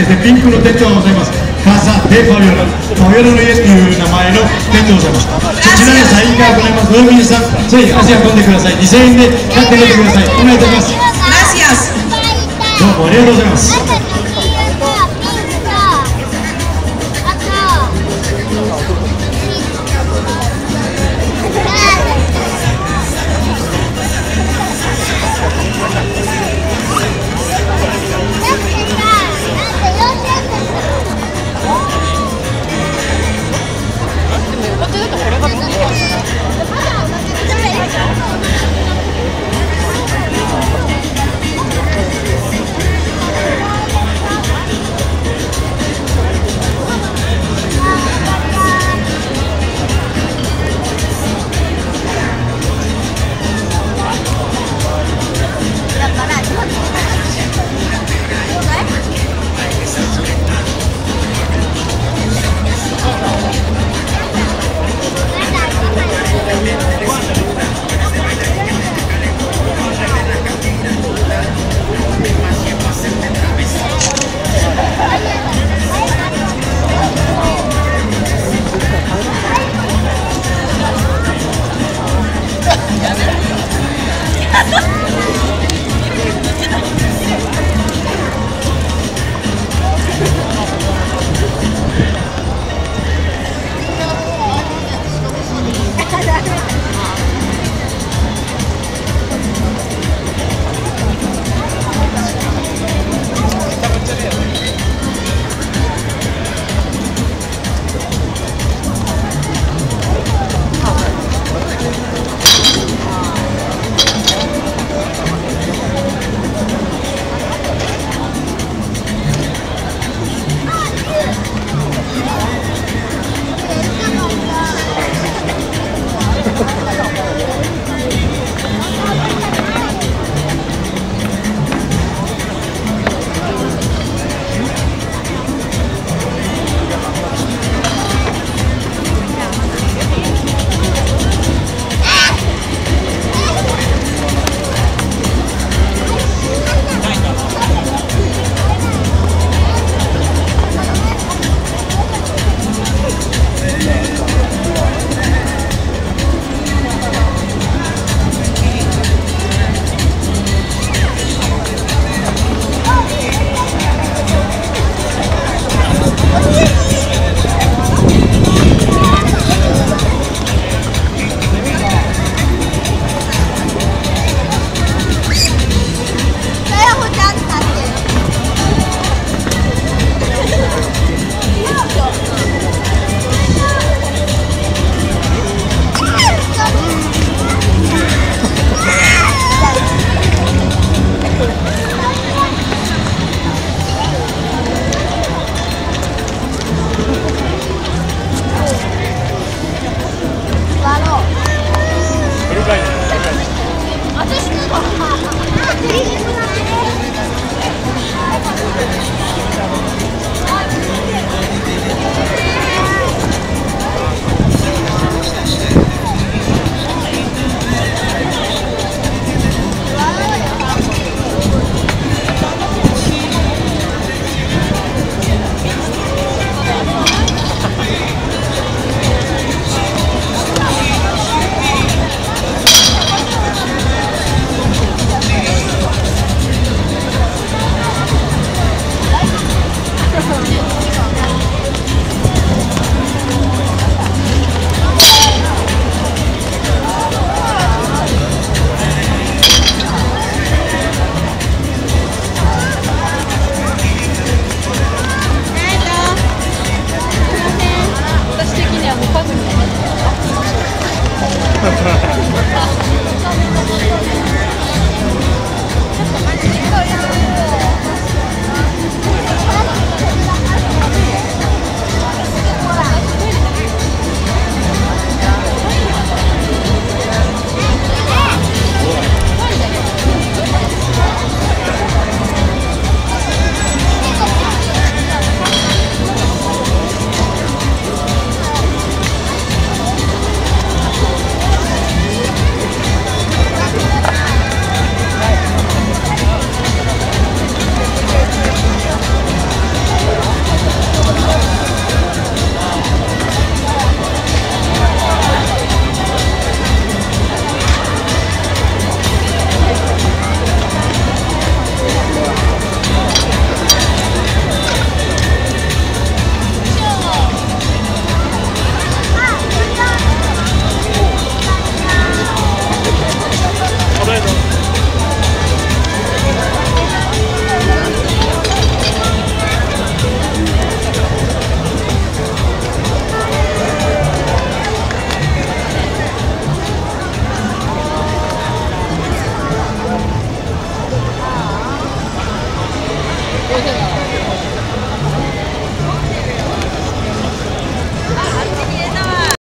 ですねピンクの店長トがございます。カサ・デ・ファビオラファビオラの家っていう名前の店長でございます。こちらにサインが行います。農民さんぜひ足運んでください。2000円で買ってみてください。お願いいたします。どうもありがとうございます。